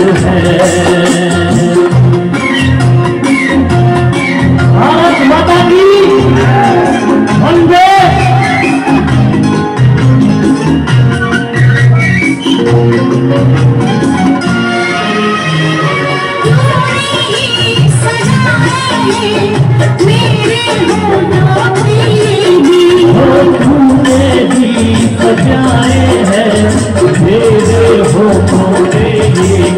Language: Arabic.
الزمان